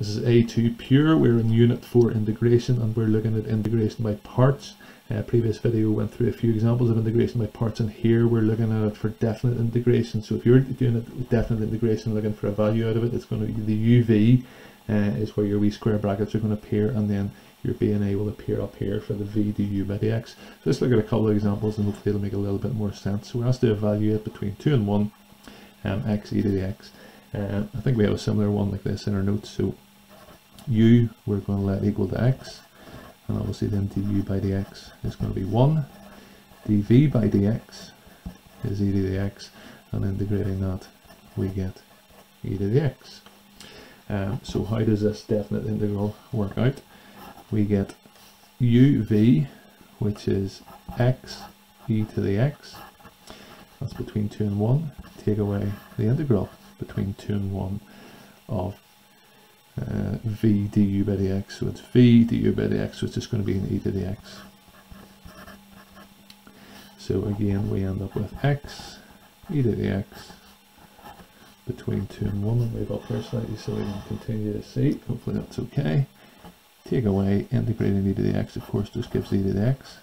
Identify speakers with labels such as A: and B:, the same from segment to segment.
A: This is A2 pure. We're in unit 4 integration and we're looking at integration by parts. Uh, previous video went through a few examples of integration by parts and here we're looking at it for definite integration. So if you're doing a definite integration looking for a value out of it, it's going to be the UV uh, is where your wee square brackets are going to appear and then your B and A will appear up here for the V du by dx. So let's look at a couple of examples and hopefully it'll make a little bit more sense. So we're asked to evaluate between 2 and 1 um, x e to the x. Uh, I think we have a similar one like this in our notes. So u we're going to let equal to x and obviously then du by dx is going to be 1 dv by dx is e to the x and integrating that we get e to the x. Um, so how does this definite integral work out? We get uv which is x e to the x. That's between 2 and 1 take away the integral between 2 and 1 of uh, v du by dx. So it's v du by dx, so it's just going to be an e to the x. So again, we end up with x e to the x between 2 and 1. I'll move up here slightly so we can continue to see. Hopefully that's okay. Take away integrating e to the x, of course, just gives e to the x.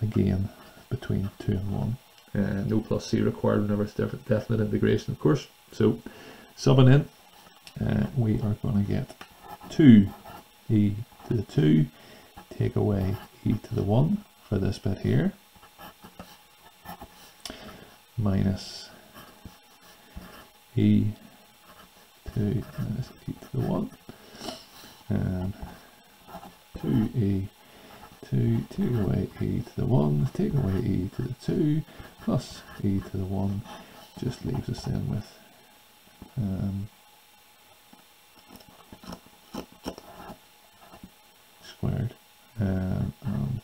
A: Again, between 2 and 1. Uh, no plus c required whenever it's definite integration, of course. So, subbing in, uh, we are going to get 2 e to the 2, take away e to the 1 for this bit here, minus e to minus e to the 1, and 2e 2, take away e to the 1, take away e to the 2, plus e to the 1, just leaves us then with um, squared um, and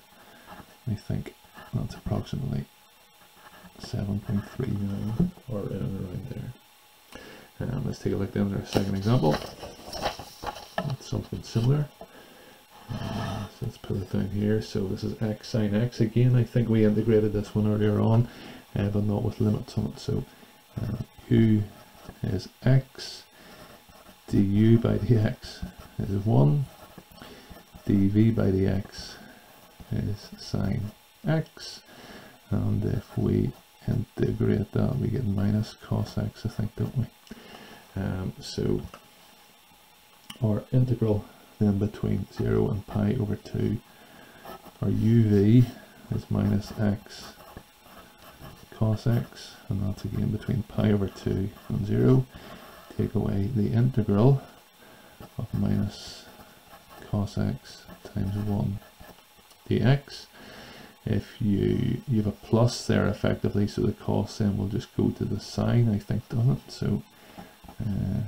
A: I think that's approximately 7.39 or in and around there. Um, let's take a look then at our second example. It's something similar. Uh, so let's put it down here. So this is x sine x. Again, I think we integrated this one earlier on, uh, but not with limits on it. So uh, u is x du by dx is 1 dv by dx is sine x and if we integrate that we get minus cos x I think don't we um, so our integral then between 0 and pi over 2 our uv is minus x cos x and that's again between pi over 2 and 0 take away the integral of minus x times 1 dx. If you, you have a plus there effectively, so the cos then will just go to the sine, I think, doesn't it? So, uh,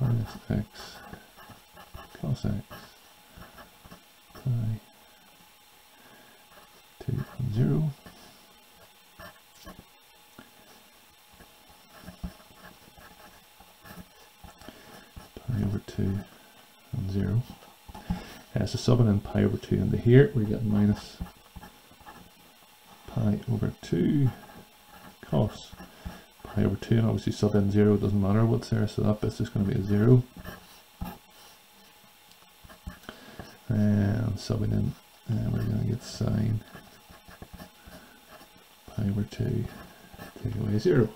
A: minus x cos x pi 2 and 0 pi over 2 and 0. Uh, so subbing in pi over 2 into here, we get minus pi over 2 cos pi over 2, and obviously sub in 0, doesn't matter what's there, so that bit's just going to be a 0. And subbing in, uh, we're going to get sine pi over 2, take away 0.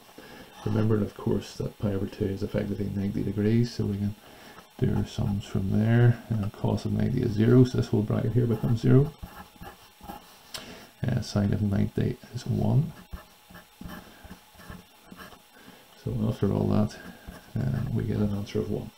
A: Remembering, of course, that pi over 2 is effectively 90 degrees, so we can do our sums from there. And cos of 90 is 0, so this whole bracket here becomes 0. Uh, sine of 90 is 1. So after all that, uh, we get an answer of 1.